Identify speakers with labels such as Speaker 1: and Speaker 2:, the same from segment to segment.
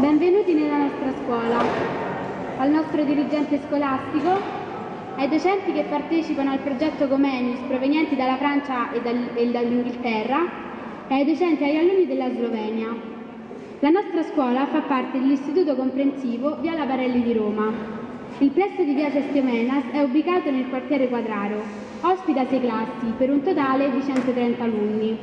Speaker 1: Benvenuti nella nostra scuola, al nostro dirigente scolastico, ai docenti che partecipano al progetto Comenius provenienti dalla Francia e, dal- e dall'Inghilterra e ai docenti e agli alunni della Slovenia. La nostra scuola fa parte dell'Istituto Comprensivo Via Lavarelli di Roma. Il plesso di Via Sestiomenas è ubicato nel quartiere Quadraro, ospita sei classi per un totale di 130 alunni.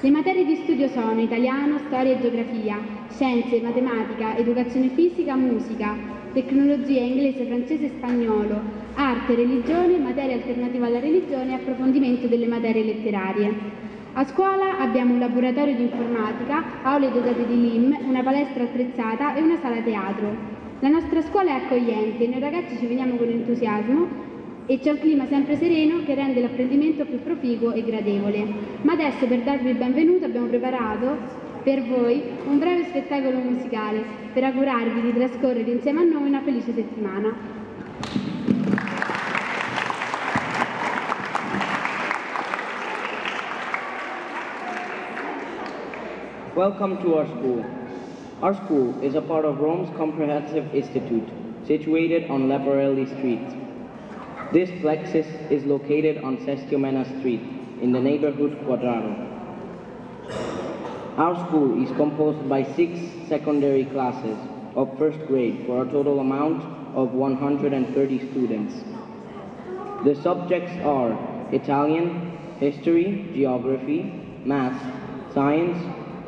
Speaker 1: Le materie di studio sono italiano, storia e geografia, scienze, matematica, educazione fisica, musica, tecnologia, inglese, francese e spagnolo, arte, religione, materia alternativa alla religione e approfondimento delle materie letterarie. A scuola abbiamo un laboratorio di informatica, aule dotate di LIM, una palestra attrezzata e una sala teatro. La nostra scuola è accogliente, noi ragazzi ci veniamo con entusiasmo e c'è un clima sempre sereno che rende l'apprendimento più proficuo e gradevole. Ma adesso per darvi il benvenuto abbiamo preparato per voi un breve spettacolo musicale per augurarvi di trascorrere insieme a noi una felice settimana.
Speaker 2: Welcome to our school. Our school is a part of Rome's Comprehensive Institute, situated on Leporelli Street. This plexus is located on Sestiomena Street, in the neighborhood Quadraro. Our school is composed by six secondary classes of first grade for a total amount of 130 students. The subjects are Italian, history, geography, math, science,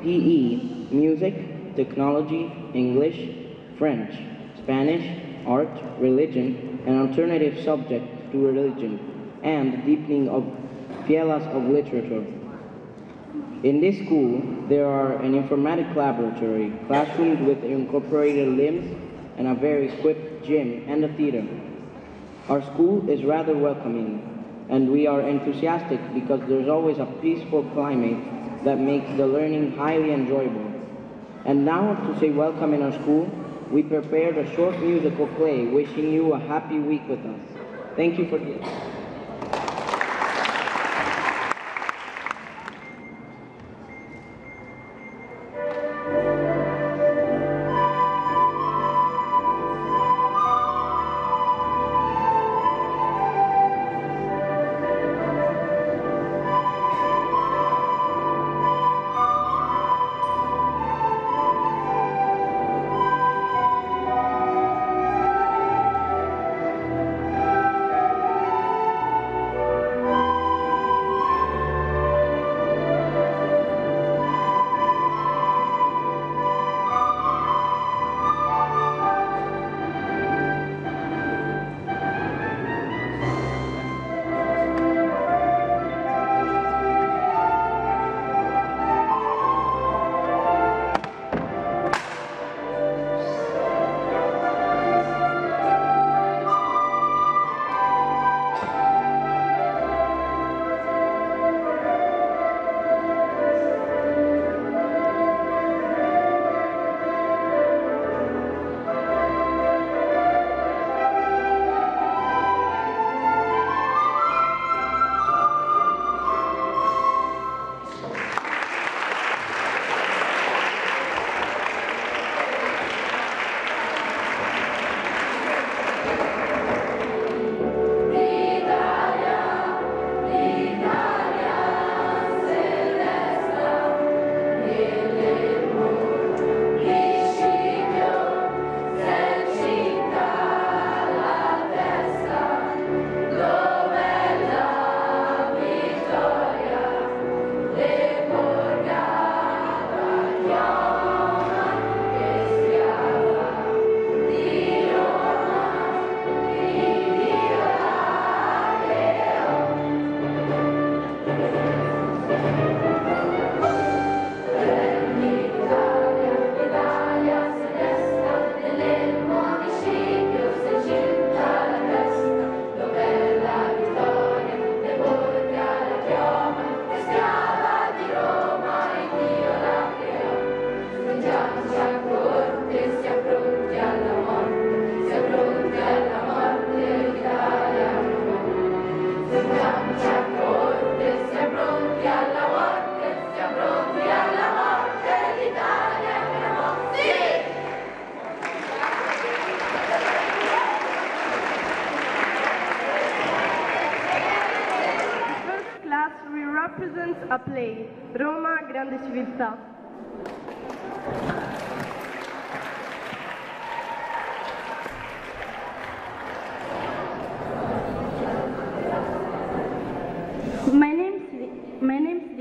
Speaker 2: PE, music, technology, English, French, Spanish, art, religion, an alternative subject to religion, and deepening of fielas of literature. In this school, there are an informatic laboratory, classrooms with incorporated limbs, and a very equipped gym and a theater. Our school is rather welcoming, and we are enthusiastic because there's always a peaceful climate that makes the learning highly enjoyable. And now, to say welcome in our school, we prepared a short musical play wishing you a happy week with us. Thank you for this.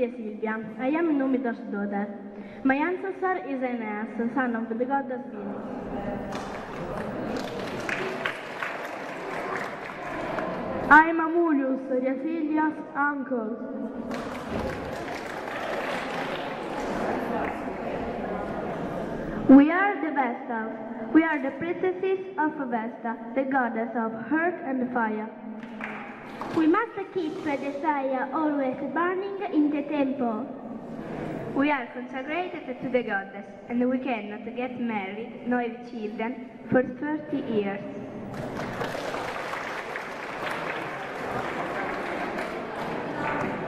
Speaker 3: My name is Dia Silvia. I am Numitor's daughter. My ancestor is Aeneas, son of the goddess Venus. I am Amulius, Dia Silvia's uncle. We are the Vestas. We are the princesses of Vesta, the goddess of earth and fire. We must keep the fire always burning in the temple. We are consecrated to the goddess, and we cannot get married nor have children for 30 years.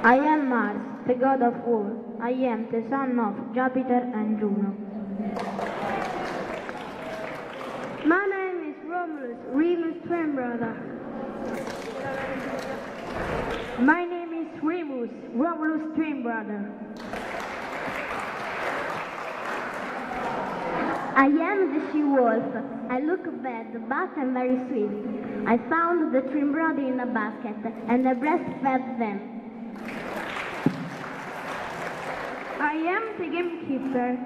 Speaker 4: I am Mars, the god of war. I am the son of Jupiter and Juno.
Speaker 3: My name is Romulus, Remus' twin brother. My name is Remus, Romulus' twin brother.
Speaker 4: I am the she-wolf. I look bad, but I'm very sweet. I found the twin brother in a basket, and I breastfed them.
Speaker 3: I am the gamekeeper.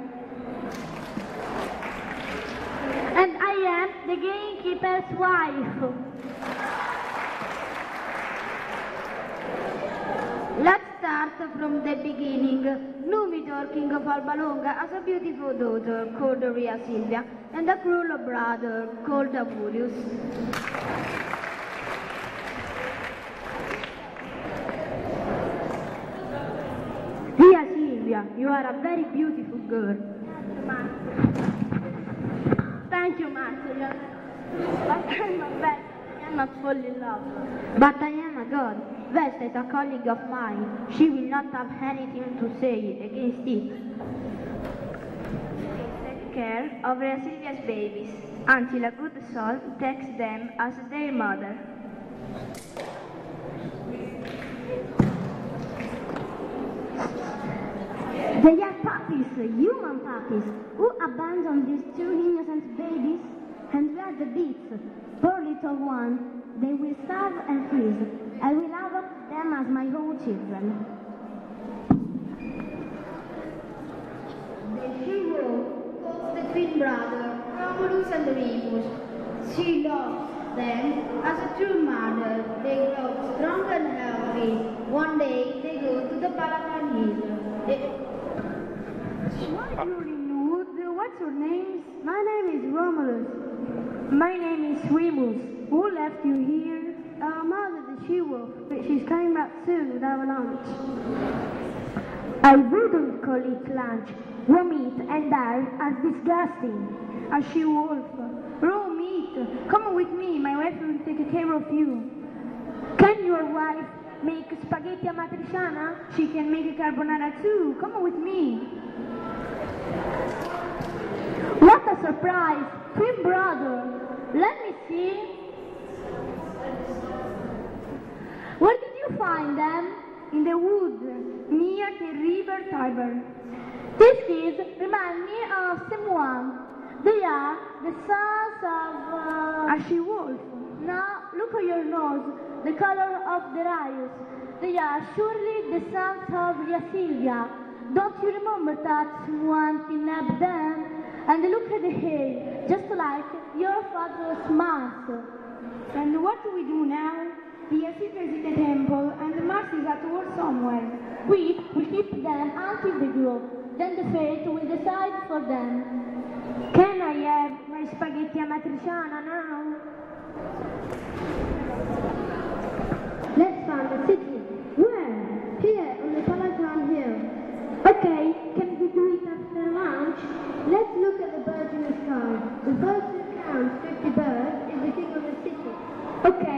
Speaker 4: And I am the gamekeeper's wife.
Speaker 5: Start from the beginning. Numitor, king of Alba Longa, has a beautiful daughter called Rhea Silvia and a cruel brother called Apulius.
Speaker 3: Dear Silvia, you are a very beautiful girl. Thank you, a bad. I cannot fall in love.
Speaker 4: But I am a god. Vesta is a colleague of mine. She will not have anything to say against it.
Speaker 3: Take care of Rhea babies until a good soul takes them as their mother.
Speaker 4: They are puppies, human puppies. Who abandoned these two innocent babies? And where the beats? Poor little one. They will starve and freeze. I will adopt them as my own children.
Speaker 5: The hero calls the twin brother, Romulus and Remus. She loves them as a true mother. They grow strong and healthy. One day they go to the. They-
Speaker 3: You're. What's your name? My name is Romulus. My name is Remus. Who left you here? Uh, our mother, the she-wolf. But she's coming back soon with our lunch. I wouldn't call it lunch. Raw meat and I are disgusting. A she-wolf. Raw meat. Come with me. My wife will take care of you. Can your wife make spaghetti amatriciana? She can make a carbonara too. Come with me. What a surprise! Twin brother! Let me see. Where did you find them? In the wood, near the river Tiber. These kids remind me of someone. They are the sons of... Uh... A she-wolf? No, look at your nose, the color of the Darius. They are surely the sons of Rhea Don't you remember that someone kidnapped them? And look at the hair, just like your father's mask. And what do we do now? The Silvia is in the temple, and the mask is at war somewhere. We will keep them until they grow. Then the fate will decide for them. Can I have my spaghetti amatriciana now?
Speaker 5: Let's find the city. Where? Here, on the Palatine Hill. Okay, Let's look at the birds in the sky. The first who counts 50 birds is the king of the city.
Speaker 3: Okay,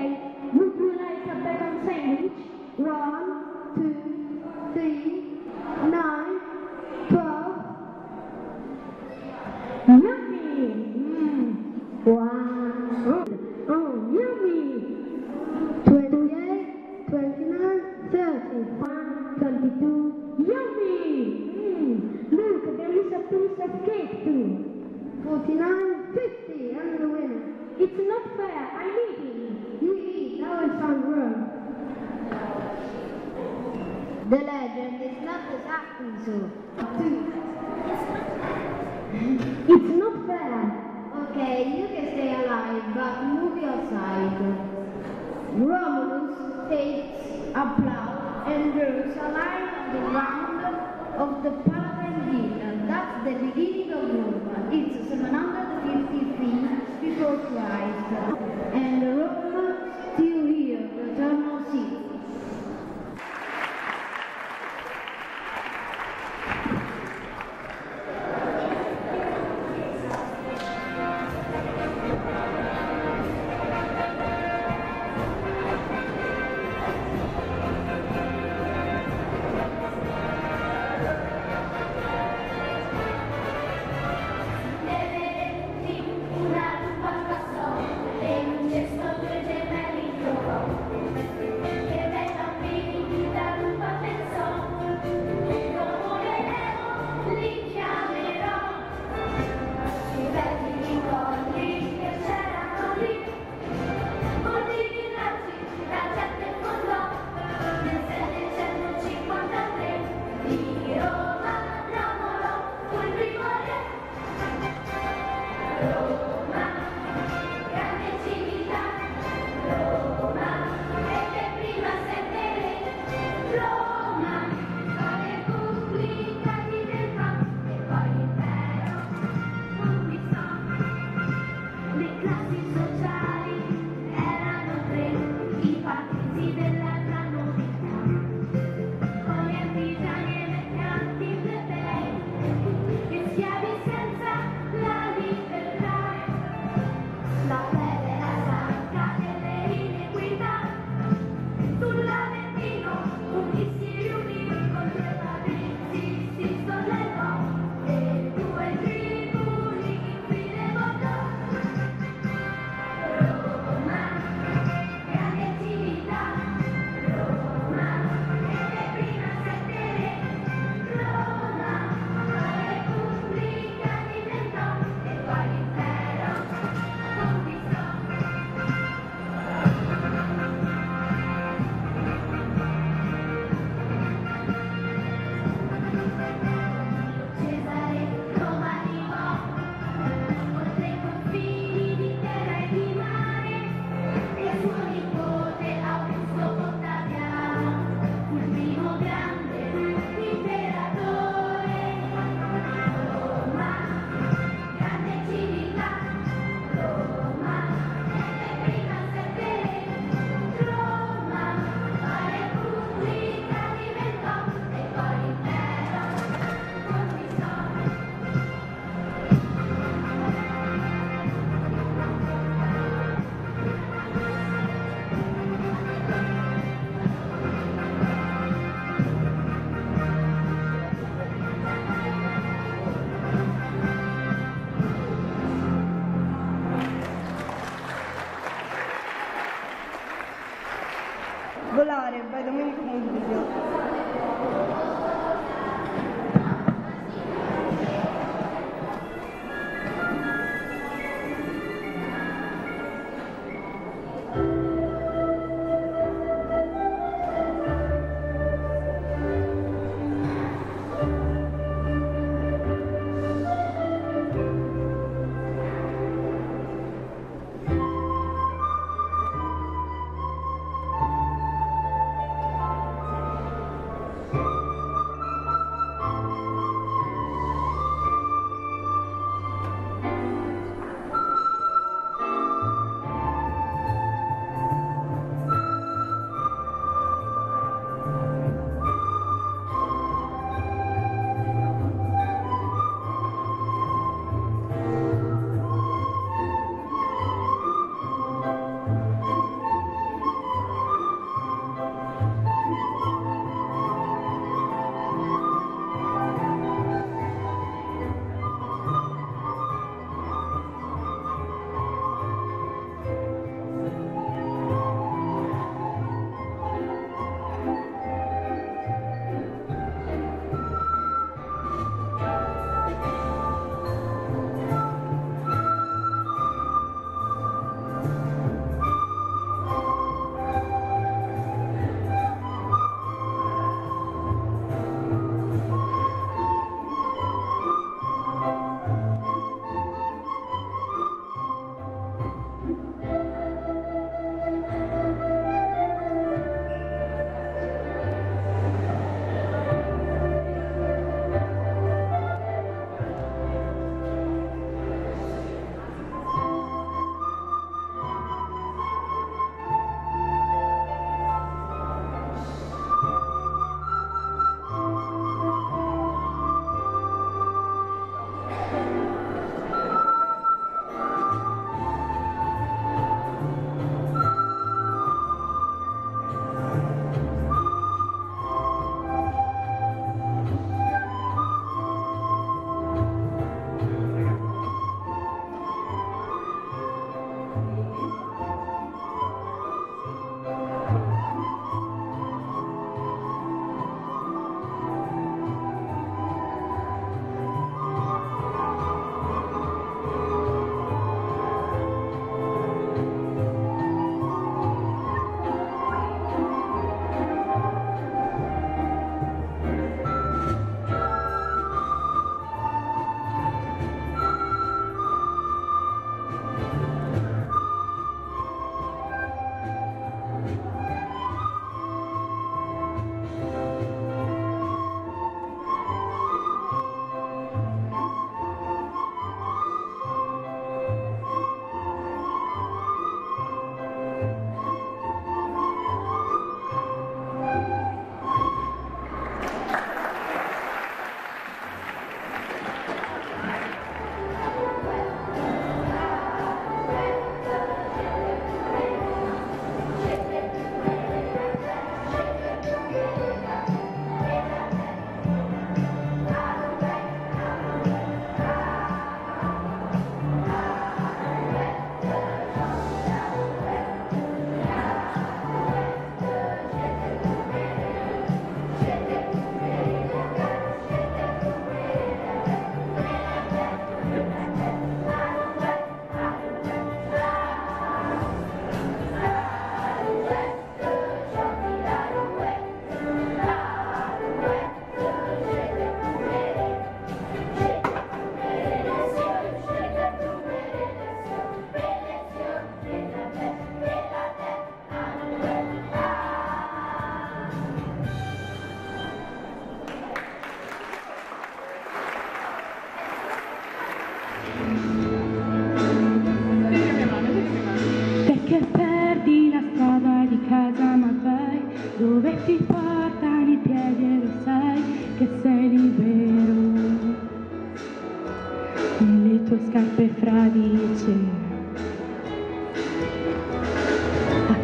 Speaker 6: scarpe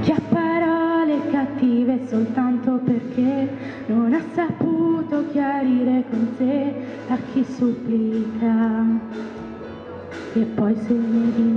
Speaker 6: chi ha parole cattive soltanto perché non ha saputo chiarire con te a chi supplica. E poi se ne dimentica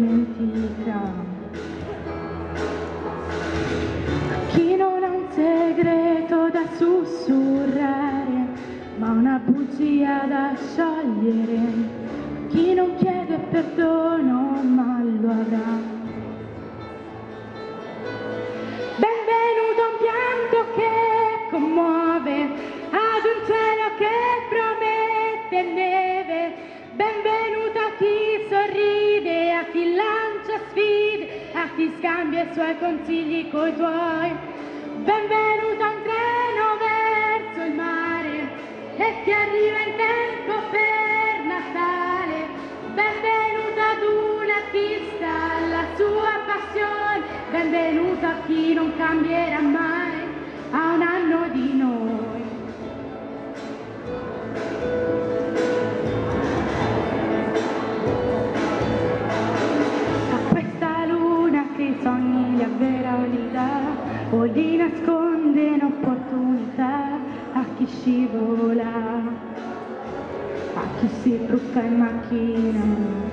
Speaker 6: Benvenuto a chi non cambierà mai a un anno di noi. A questa luna che i sogni li avvera o li dà, o li nasconde in opportunità a chi scivola, a chi si truffa in macchina.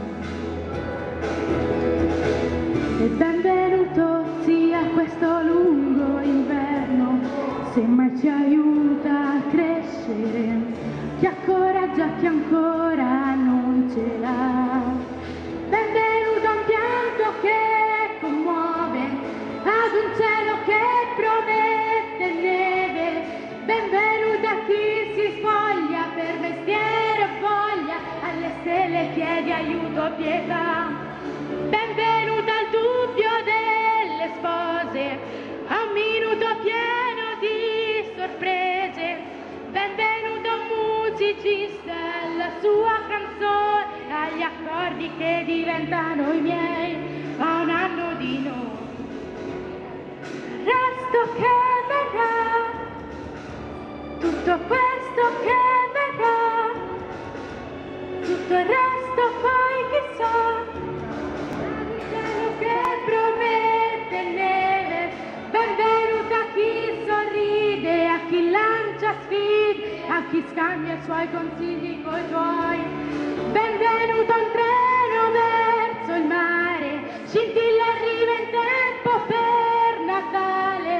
Speaker 6: Che diventano i miei, a un anno di noi. Resto che verrà, tutto questo che verrà, tutto il resto poi chissà. Cielo che promette neve, benvenuto a chi sorride, a chi lancia sfide, a chi scambia i suoi consigli coi tuoi. Benvenuto scintilla arriva in tempo per Natale.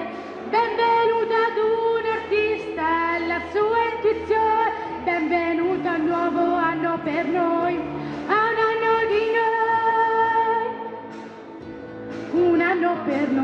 Speaker 6: Benvenuto ad un artista alla sua intuizione, benvenuto al nuovo anno per noi, a un anno di noi. Un anno per noi,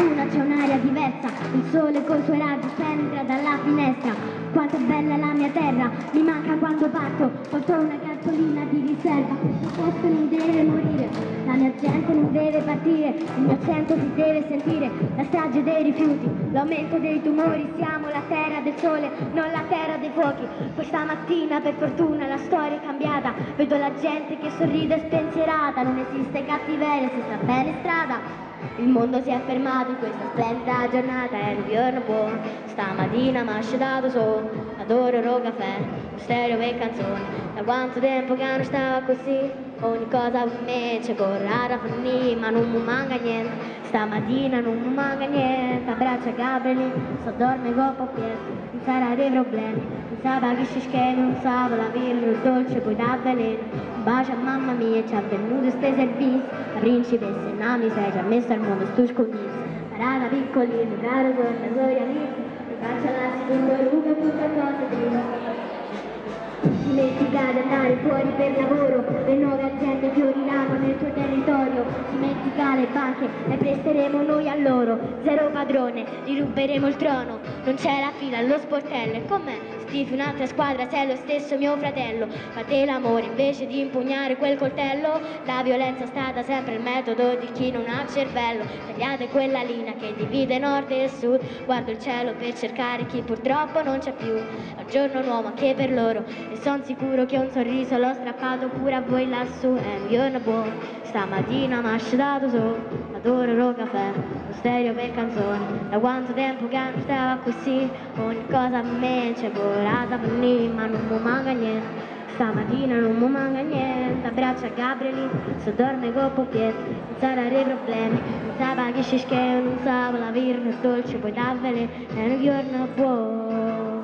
Speaker 4: fortuna c'è un'aria diversa, il sole col suoi raggi penetra dalla finestra. Quanto è bella la mia terra, mi manca quando parto, porto una cartolina di riserva. Questo posto non deve morire, la mia gente non deve partire, il mio accento si deve sentire, la strage dei rifiuti, l'aumento dei tumori, siamo la terra del sole, non la terra dei fuochi. Questa mattina per fortuna la storia è cambiata, vedo la gente che sorride spensierata, non esiste cattiveria, si sta bene strada. Il mondo si è fermato in questa splendida giornata, è un giorno buono, stamattina mi ha dato solo, adoro caffè, stereo e canzoni, da quanto tempo che non stava così, ogni cosa per me c'è correre a finire, ma non mi manca niente, stamattina non mi manca niente, abbraccia Gabriele, sto dorme coppa pieno, non sarà dei problemi, non sa che si schemi, non sa la vita, il dolce poi da veleno, un bacio a mamma mia, ci ha venuto ste servizi, la principessa e nami sei, ci ha messo al mondo stu scondizzi, parata piccolino, caro torna, gloria lì, mi faccia la seconda ruga, tutta cose tristi. Dimentica di andare fuori per lavoro, le nuove aziende fioriranno nel tuo territorio, dimentica le banche, le presteremo noi a loro, zero padrone, gli ruberemo il trono, non c'è la fila allo sportello, e con me tifi un'altra squadra, sei lo stesso mio fratello, fate l'amore invece di impugnare quel coltello, la violenza è stata sempre il metodo di chi non ha cervello, tagliate quella linea che divide nord e sud, guardo il cielo per cercare chi purtroppo non c'è più, è un giorno nuovo anche per loro, e son sicuro che un sorriso l'ho strappato pure a voi lassù, è un giorno buono, stamattina mi ha dato solo, adoro il caffè, lo stereo per canzoni, da quanto tempo che non stava così, ogni cosa a me c'è volata per lì, ma non mi manca niente, stamattina non mi manca niente, abbraccia Gabrieli, se dorme coppo piede, non sarà dei problemi, non sa che si schema, non sa la vita è dolce, poi da veleno, è un giorno buono,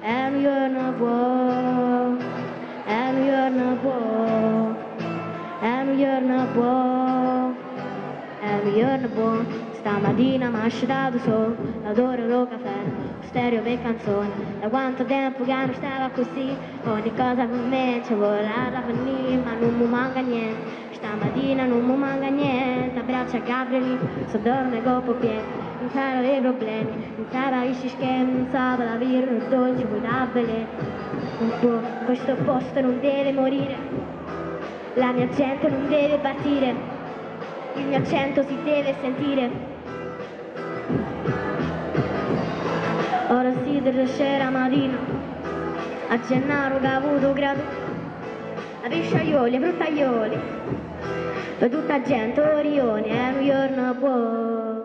Speaker 4: è un giorno buono, è un giorno buono. È un giorno buono, stamattina mi ha dato solo, adoro lo caffè, stereo per canzoni, da quanto tempo che non stava così, ogni cosa per me c'è volata a finire, ma non mi manca niente, stamattina non mi manca niente, abbraccia Gabrieli, se dorme coppo pieno, non sarà dei problemi, non sarà che si schemi, non sa la vita, il dolce, poi da veleno, non questo posto non deve morire, la mia gente non deve partire, il mio accento si deve sentire. Ora si c'era mattina, a Gennaro che ha avuto grado, a pesciaioli, a fruttaioli, per tutta gente, Orione, è un giorno buono.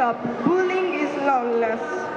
Speaker 7: Workshop Bullying is Lawless.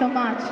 Speaker 6: so much.